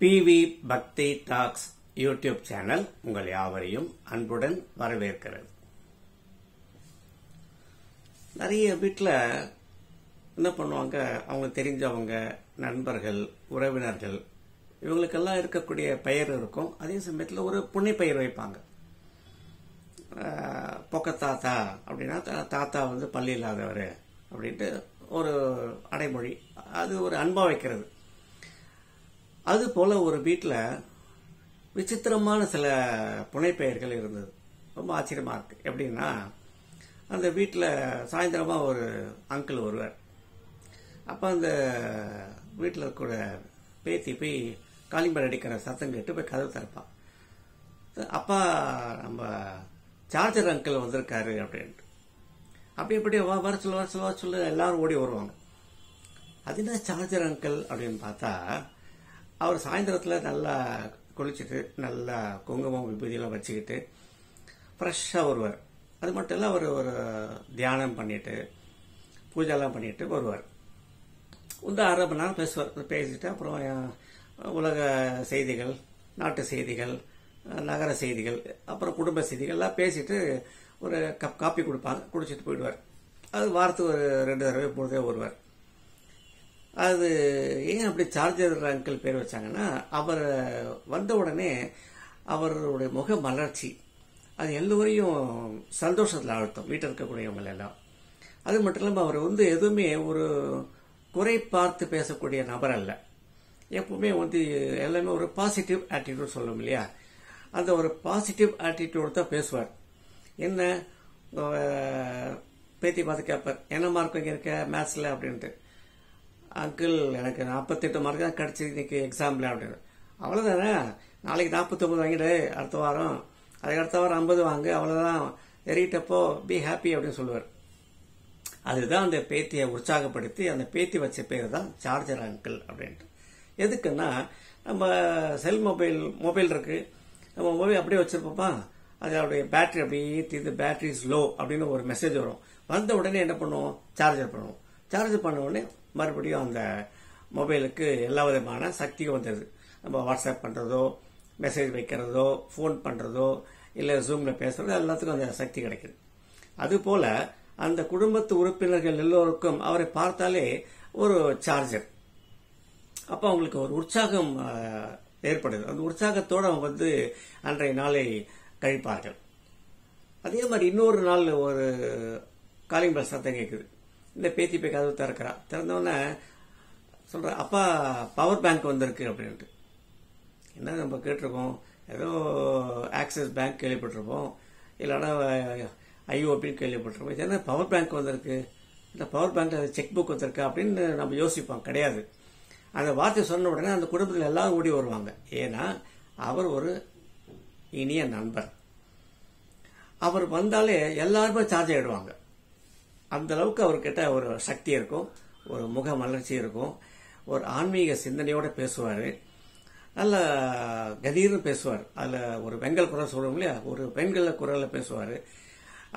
PV பக்தி tax YouTube channel உங்கள் யாவரையும் அன்புடன் வரவேற்கிறது. நிறைய வீட்டில் என்ன பண்ணுவாங்க? அவங்க தெரிஞ்சவங்க நண்பர்கள் உறவினர்கள் இவங்களுக்கெல்லாம் இருக்கக்கூடிய பெயர் இருக்கும். அதே சமயத்தில் ஒரு புண்ணி பெயர் வைப்பாங்க. பொக்க தாத்தா அப்படின்னா தா- தாத்தா வந்து பள்ளி இல்லாதவர் அப்படின்ட்டு ஒரு அடைமொழி அது ஒரு அன்பா வைக்கிறது. அது போல ஒரு வீட்டில் விசித்திரமான சில புனைப்பெயர்கள் இருந்தது. ரொம்ப ஆச்சரியமாக இருக்கு. எப்படின்னா அந்த வீட்டில் சாயந்தரமாக ஒரு அங்கிள் வருவார் அப்போ அந்த வீட்டில் கூட பேத்தி போய் காலிம்பர் அடிக்கிற சத்தம் கேட்டு போய் கதவு திறப்பான். அப்பா நம்ம சார்ஜர் அங்கிள் வந்திருக்காரு அப்படின்ட்டு. அப்படி இப்படி வா வர சொல்ல வர சொல்ல வர சொல்ல எல்லாரும் ஓடி வருவாங்க. அது என்ன சார்ஜர் அங்கிள் அப்படின்னு பார்த்தா அவர் சாயந்தரத்தில் நல்லா குளிச்சுட்டு நல்லா குங்குமம் விபூதியெல்லாம் வச்சுக்கிட்டு ஃப்ரெஷ்ஷாக வருவார். அது மட்டும் இல்லை அவர் ஒரு தியானம் பண்ணிட்டு பூஜைலாம் பண்ணிட்டு வருவார். வந்து அரை மணி நேரம் பேசுவார். பேசிட்டு அப்புறம் உலக செய்திகள் நாட்டு செய்திகள் நகர செய்திகள் அப்புறம் குடும்ப செய்திகள்லாம் பேசிட்டு ஒரு கப் காப்பி கொடுப்பாங்க. குடிச்சிட்டு போயிடுவார். அது வாரத்துக்கு ஒரு ரெண்டு தடவை பொழுதே வருவார். அது ஏன் அப்படி சார்ஜர் அங்கிள் பேர் வச்சாங்கன்னா அவர் வந்த உடனே அவருடைய முக மலர்ச்சி. அது எல்லோரையும் சந்தோஷத்தில் அழுத்தம் வீட்டில் இருக்கக்கூடியவங்க எல்லாம். அது மட்டும் இல்லாமல் அவர் வந்து எதுவுமே ஒரு குறை பார்த்து பேசக்கூடிய நபர் அல்ல. எப்பவுமே வந்து எல்லாமே ஒரு பாசிட்டிவ் ஆட்டிடியூட் சொல்லும் இல்லையா? அந்த ஒரு பாசிட்டிவ் ஆட்டிடியூட் தான் பேசுவார். என்ன? பேத்தி பார்த்து கேட்பார். என்ன மார்க் இங்கே இருக்க மேத்ஸில் அப்படின்ட்டு. அங்கிள் எனக்கு நாற்பத்தெட்டு மார்க் தான் கிடச்சி இன்னைக்கு எக்ஸாம்பிள் அப்படின்னு. அவ்வளோதானே நாளைக்கு நாற்பத்தொம்பது வாங்கிடு அடுத்த வாரம். அதுக்கு அடுத்த வாரம் ஐம்பது வாங்கு அவ்வளோதான் எறிகிட்டப்போ பி ஹாப்பி அப்படின்னு சொல்லுவார். அதுதான் அந்த பேத்தியை உற்சாகப்படுத்தி அந்த பேத்தி வச்ச பேர் தான் சார்ஜர் அங்கிள் அப்படின்ட்டு. எதுக்குன்னா நம்ம செல் மொபைல் மொபைல் இருக்குது நம்ம மொபைல் அப்படியே வச்சிருப்போமா? அதனுடைய பேட்டரி அப்படியே தீர்ந்து பேட்டரி ஸ்லோ அப்படின்னு ஒரு மெசேஜ் வரும். வந்த உடனே என்ன பண்ணுவோம்? சார்ஜர் பண்ணுவோம். சார்ஜ் பண்ண உடனே மறுபடியும் அந்த மொபைலுக்கு எல்லா விதமான சக்தியும் வந்துடுது நம்ம வாட்ஸ்அப் பண்ணுறதோ மெசேஜ் வைக்கிறதோ ஃபோன் பண்ணுறதோ இல்லை ஜூமில் பேசுகிறதோ எல்லாத்துக்கும் அந்த சக்தி கிடைக்குது. அதுபோல் அந்த குடும்பத்து உறுப்பினர்கள் எல்லோருக்கும் அவரை பார்த்தாலே ஒரு சார்ஜர் அப்போ அவங்களுக்கு ஒரு உற்சாகம் ஏற்படுது. அந்த உற்சாகத்தோடு அவங்க வந்து அன்றைய நாளை கழிப்பார்கள். அதே மாதிரி இன்னொரு நாள் ஒரு காலிங் பெல் சத்தம் கேட்குது இந்த பேத்தி போய் கதவு திறக்கிறா. திறந்தோடனே சொல்ற அப்பா பவர் பேங்க் வந்திருக்கு அப்படின்ட்டு. என்ன நம்ம கேட்டிருக்கோம்? ஏதோ ஆக்சிஸ் பேங்க் கேள்விப்பட்டிருப்போம். இல்லைன்னா ஐஓபின்னு கேள்விப்பட்டிருப்போம். இது என்ன பவர் பேங்க் வந்திருக்கு? இந்த பவர் பேங்க்ல செக் புக் வந்திருக்கா? அப்படின்னு நம்ம யோசிப்போம். கிடையாது. அந்த வார்த்தை சொன்ன உடனே அந்த குடும்பத்தில் எல்லாரும் ஓடி வருவாங்க. ஏன்னா அவர் ஒரு இனிய நண்பர். அவர் வந்தாலே எல்லாருமே சார்ஜ் ஆயிடுவாங்க. அந்த அளவுக்கு அவர்கிட்ட ஒரு சக்தி இருக்கும் ஒரு முக மலர்ச்சி இருக்கும் ஒரு ஆன்மீக சிந்தனையோடு பேசுவார். நல்ல கதீர்னு பேசுவார். அதில் ஒரு பெண்கள் குரல் சொல்லுவோம் இல்லையா? ஒரு பெண்கள் குரலில் பேசுவார்.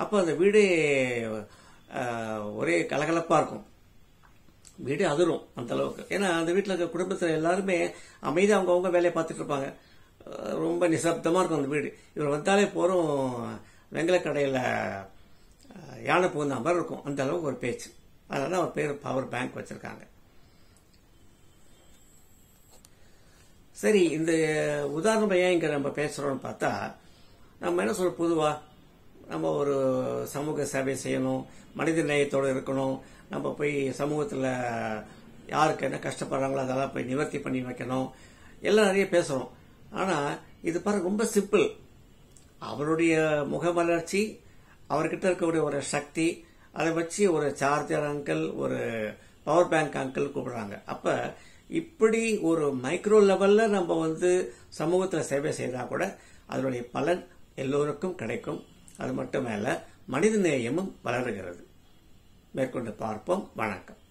அப்போ அந்த வீடு ஒரே கலகலப்பாக இருக்கும். வீடு அதிரும் அந்த அளவுக்கு. ஏன்னா அந்த வீட்டில் இருக்க குடும்பத்தில் எல்லாருமே அமைதியாக அவங்க அவங்க வேலையை பார்த்துட்டு இருப்பாங்க. ரொம்ப நிசப்தமாக இருக்கும் அந்த வீடு. இவர் வந்தாலே போறும் வெங்கல கடையில் யானை புகுந்த மாதிரி இருக்கும். அந்த அளவுக்கு ஒரு பேச்சு. அதனால அவர் பேர் பவர் பேங்க் வச்சிருக்காங்க. சரி இந்த உதாரணம் ஏன் நம்ம பேசுறோம்னு பார்த்தா நம்ம என்ன சொல்ற பொதுவா? நம்ம ஒரு சமூக சேவை செய்யணும் மனித நேயத்தோட இருக்கணும் நம்ம போய் சமூகத்தில் யாருக்கு என்ன கஷ்டப்படுறாங்களோ அதெல்லாம் போய் நிவர்த்தி பண்ணி வைக்கணும். எல்லாம் நிறைய பேசுகிறோம் ஆனால் இது பாரு ரொம்ப சிம்பிள் அவருடைய முக வளர்ச்சி அவர்கிட்ட இருக்கக்கூடிய ஒரு சக்தி அதை வச்சு ஒரு சார்ஜர் அங்கிள் ஒரு பவர் பேங்க் அங்கிள் கூப்பிடுறாங்க. அப்ப இப்படி ஒரு மைக்ரோ லெவல்ல நம்ம வந்து சமூகத்தில் சேவை செய்தா கூட அதனுடைய பலன் எல்லோருக்கும் கிடைக்கும். அது மட்டுமல்ல மனித நேயமும் வளருகிறது. மேற்கொண்டு பார்ப்போம். வணக்கம்.